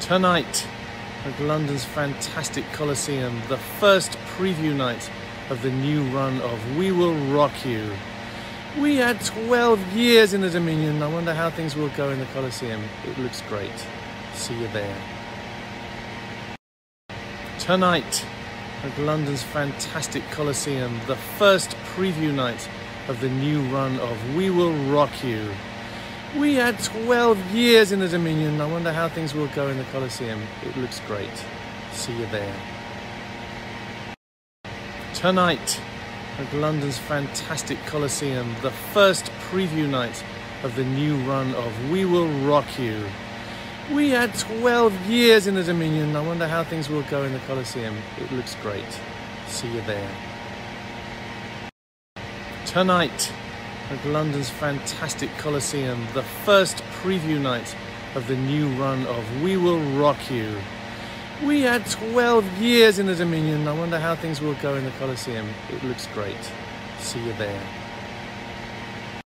Tonight at London's fantastic Coliseum, the first preview night of the new run of We Will Rock You. We had 12 years in the Dominion. I wonder how things will go in the Coliseum. It looks great. See you there. Tonight at London's fantastic Coliseum, the first preview night of the new run of We Will Rock You. We had 12 years in the Dominion. I wonder how things will go in the Coliseum. It looks great. See you there. Tonight at London's fantastic Coliseum, the first preview night of the new run of We Will Rock You. We had 12 years in the Dominion. I wonder how things will go in the Coliseum. It looks great. See you there. Tonight at London's fantastic Coliseum, the first preview night of the new run of We Will Rock You. We had 12 years in the Dominion. I wonder how things will go in the Coliseum. It looks great. See you there.